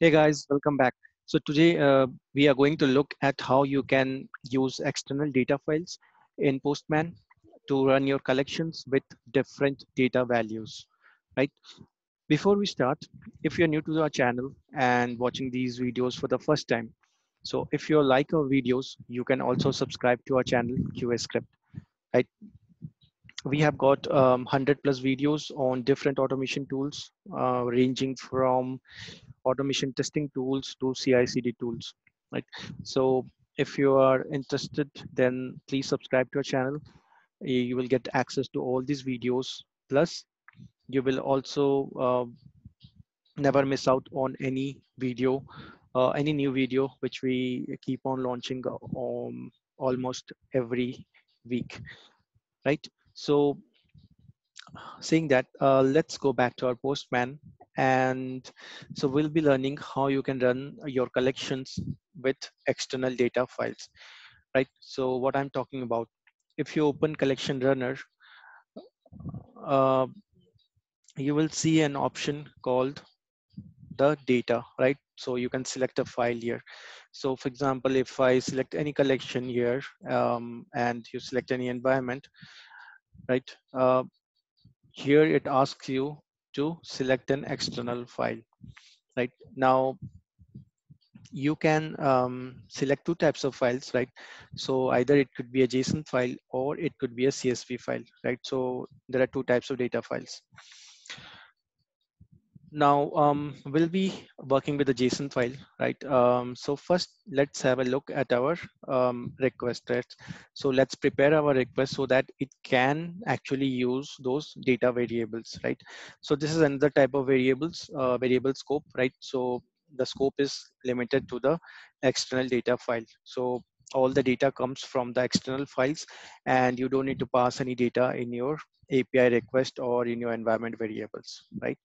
Hey guys, welcome back. So today uh, we are going to look at how you can use external data files in Postman to run your collections with different data values, right? Before we start, if you're new to our channel and watching these videos for the first time, so if you like our videos, you can also subscribe to our channel QA Script, right? We have got um, 100 plus videos on different automation tools, uh, ranging from automation testing tools to CI/CD tools, right? So if you are interested, then please subscribe to our channel. You will get access to all these videos. Plus, you will also uh, never miss out on any video, uh, any new video, which we keep on launching um, almost every week, right? So saying that, uh, let's go back to our Postman. And so we'll be learning how you can run your collections with external data files, right? So what I'm talking about, if you open collection runner, uh, you will see an option called the data, right? So you can select a file here. So for example, if I select any collection here um, and you select any environment, right? Uh, here it asks you to select an external file, right? Now, you can um, select two types of files, right? So either it could be a JSON file or it could be a CSV file, right? So there are two types of data files. Now um, we'll be working with the JSON file, right? Um, so first, let's have a look at our um, request, right? So let's prepare our request so that it can actually use those data variables, right? So this is another type of variables, uh, variable scope, right? So the scope is limited to the external data file. So all the data comes from the external files and you don't need to pass any data in your API request or in your environment variables, right?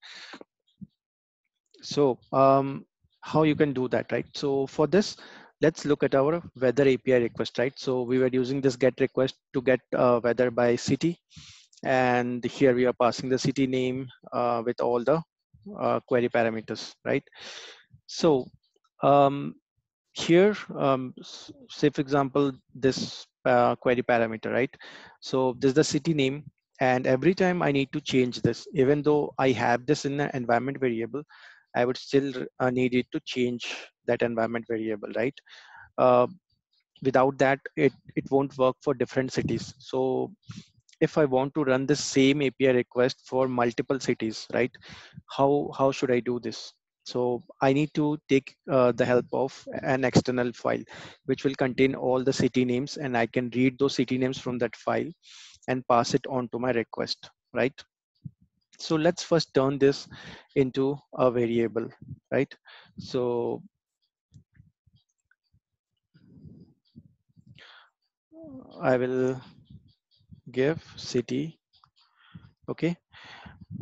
So um, how you can do that, right? So for this, let's look at our weather API request, right? So we were using this get request to get uh, weather by city. And here we are passing the city name uh, with all the uh, query parameters, right? So um, here, um, say for example, this uh, query parameter, right? So this is the city name. And every time I need to change this, even though I have this in the environment variable, I would still uh, need it to change that environment variable, right? Uh, without that, it, it won't work for different cities. So if I want to run the same API request for multiple cities, right? How, how should I do this? So I need to take uh, the help of an external file, which will contain all the city names and I can read those city names from that file and pass it on to my request, right? So let's first turn this into a variable, right? So I will give city, okay?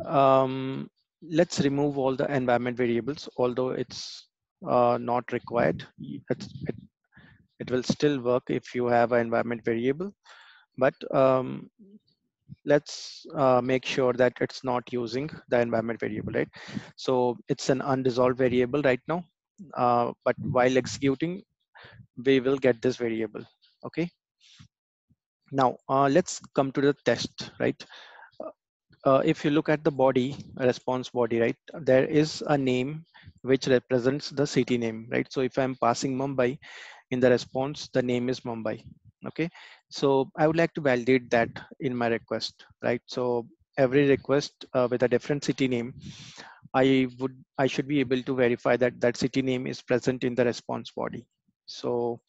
Um, let's remove all the environment variables, although it's uh, not required. It's, it, it will still work if you have an environment variable, but um, let's uh, make sure that it's not using the environment variable, right? So it's an unresolved variable right now, uh, but while executing, we will get this variable, okay? Now, uh, let's come to the test, right? Uh, if you look at the body, response body, right, there is a name which represents the city name, right? So if I'm passing Mumbai in the response, the name is Mumbai, okay? So I would like to validate that in my request, right? So every request uh, with a different city name, I would I should be able to verify that that city name is present in the response body. So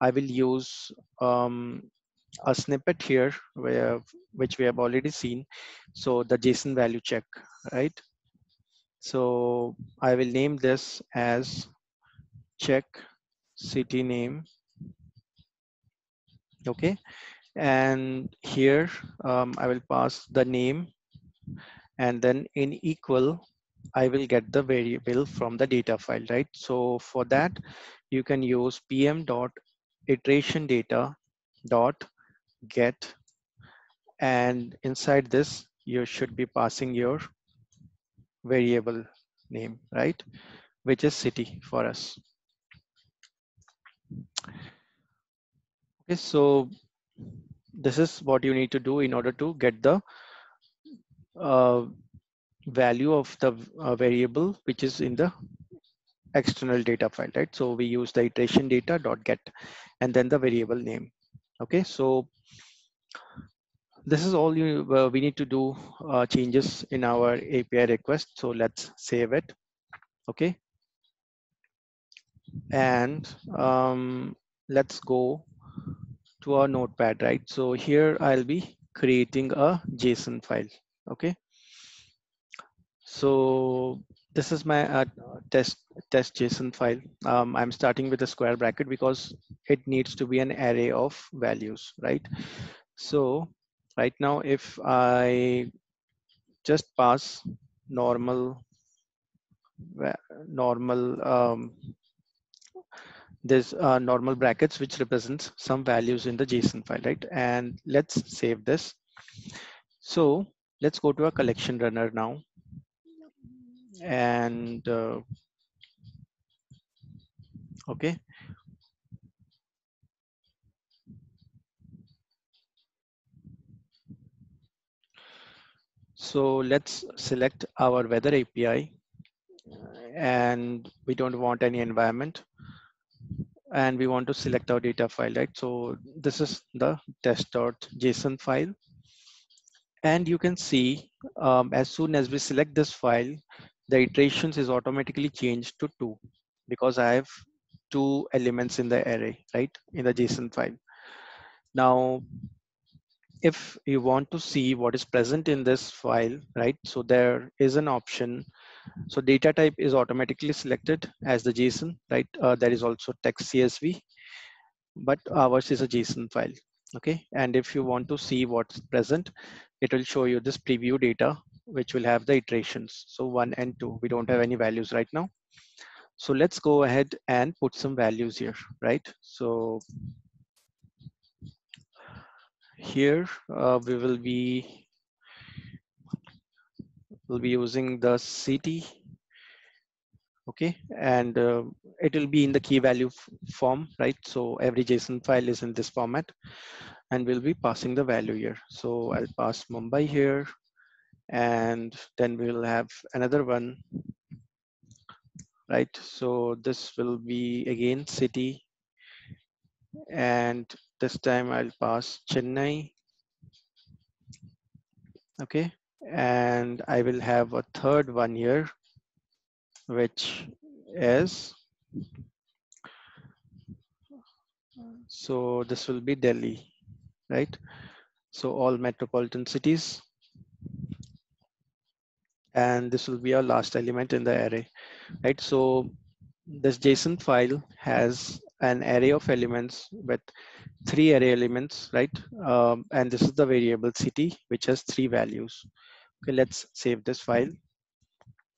I will use um, a snippet here where which we have already seen. So the JSON value check, right? So I will name this as check city name okay. And here um, I will pass the name. And then in equal I will get the variable from the data file right? So for that you can use pm dot iteration data dot get. And inside this you should be passing your variable name right? Which is city for us. So this is what you need to do in order to get the uh, value of the uh, variable which is in the external data file, right? So we use the iteration data dot get and then the variable name. Okay, so this is all you uh, we need to do uh, changes in our API request. So let's save it. Okay, and um, let's go to our notepad, right? So here I'll be creating a JSON file. Okay, so this is my uh, test test JSON file. Um, I'm starting with a square bracket because it needs to be an array of values, right? So right now, if I just pass normal normal um, there's uh, normal brackets which represents some values in the JSON file, right? And let's save this. So let's go to a collection runner now and uh, okay so let's select our weather API and we don't want any environment and we want to select our data file right so this is the test.json file and you can see um, as soon as we select this file the iterations is automatically changed to two because I have two elements in the array, right, in the JSON file. Now, if you want to see what is present in this file, right, so there is an option. So data type is automatically selected as the JSON, right? Uh, there is also text CSV, but ours is a JSON file, okay? And if you want to see what's present, it will show you this preview data which will have the iterations. So one and two, we don't have any values right now. So let's go ahead and put some values here, right? So here uh, we will be we'll be using the city okay? And uh, it will be in the key value form right? So every json file is in this format and we'll be passing the value here. So i'll pass mumbai here and then we will have another one right? So this will be again city and this time I'll pass Chennai okay and I will have a third one here which is so this will be Delhi right so all metropolitan cities and this will be our last element in the array, right? So this JSON file has an array of elements with three array elements, right? Um, and this is the variable city, which has three values. Okay, let's save this file.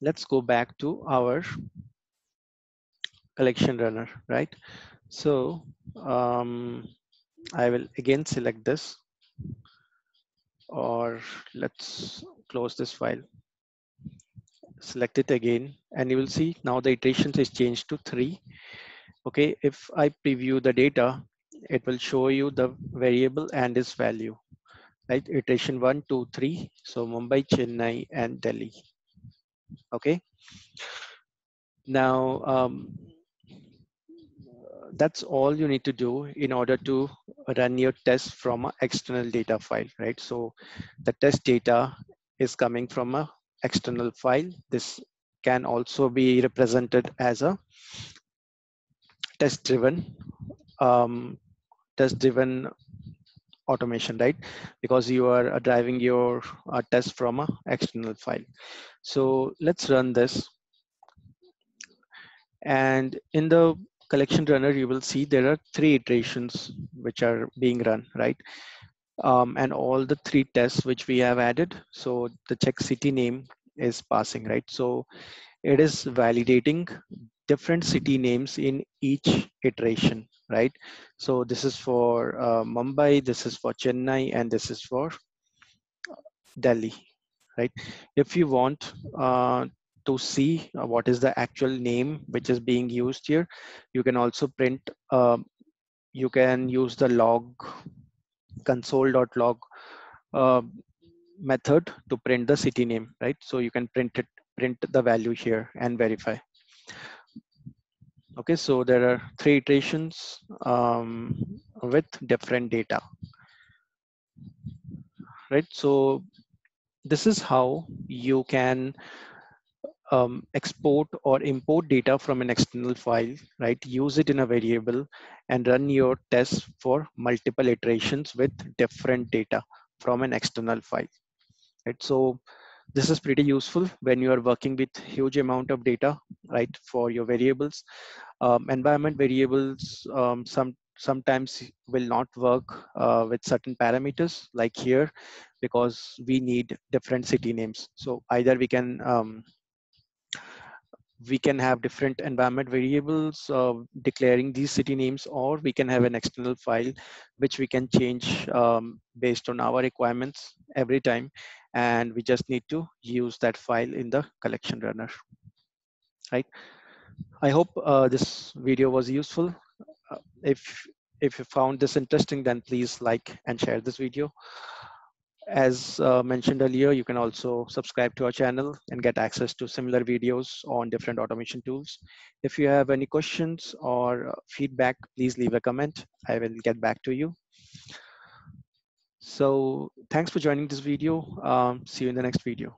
Let's go back to our collection runner, right? So um, I will again select this or let's close this file select it again and you will see now the iterations is changed to three okay if i preview the data it will show you the variable and its value right? Iteration one two three so mumbai chennai and delhi. Okay? Now um, that's all you need to do in order to run your test from an external data file right? So the test data is coming from a external file. This can also be represented as a test driven um, test driven automation, right? Because you are driving your uh, test from a external file. So let's run this. And in the collection runner, you will see there are three iterations which are being run, right? um, and all the three tests which we have added. So the check city name is passing, right? So it is validating different city names in each iteration, right? So this is for uh, Mumbai, this is for Chennai, and this is for Delhi, right? If you want uh, to see uh, what is the actual name which is being used here, you can also print, uh, you can use the log console.log uh, method to print the city name, right? So you can print it, print the value here and verify. Okay, so there are three iterations um, with different data, right? So this is how you can um, export or import data from an external file, right? Use it in a variable and run your tests for multiple iterations with different data from an external file, right? So this is pretty useful when you are working with huge amount of data, right? For your variables, um, environment variables um, some sometimes will not work uh, with certain parameters like here because we need different city names. So either we can um, we can have different environment variables uh, declaring these city names or we can have an external file which we can change um, based on our requirements every time and we just need to use that file in the collection runner right i hope uh, this video was useful uh, if if you found this interesting then please like and share this video as uh, mentioned earlier, you can also subscribe to our channel and get access to similar videos on different automation tools. If you have any questions or uh, feedback, please leave a comment. I will get back to you. So thanks for joining this video. Um, see you in the next video.